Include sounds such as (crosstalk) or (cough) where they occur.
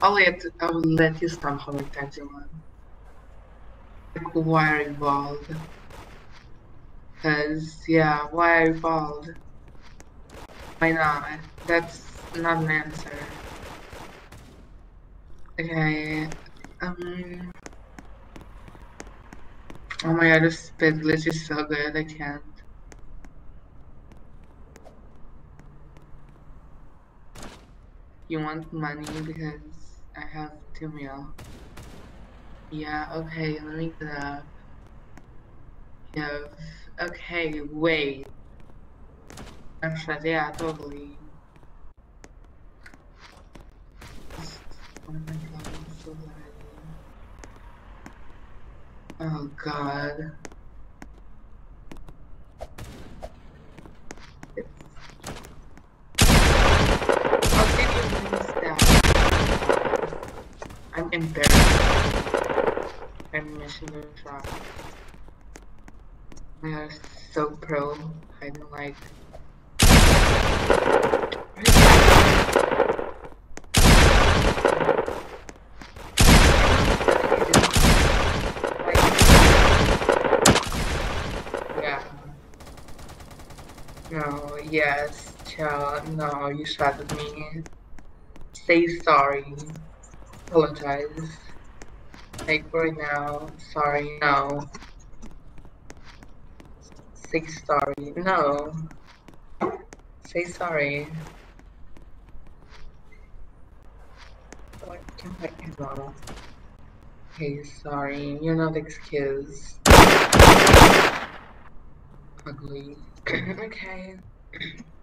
I'll let I will let you stop how many times you want. Like why bald? Cause yeah, why bald? Why not? That's not an answer. Okay. Um. Oh my god, this spit glitch is so good. I can't. You want money because I have two mil. Yeah, okay, let me get up. Give. Okay, wait. Actually, yeah, totally. Oh my god, I'm so. Oh god. I'm embarrassed. I'm missing the shot. They are so pro. I don't like. Yeah. No, yes, child. No, you shot at me. Say sorry. Apologize. Like right now. Sorry, no. Say sorry. No. Say sorry. What can I do? Okay, sorry. You're not excused. Ugly. (clears throat) okay. (clears throat)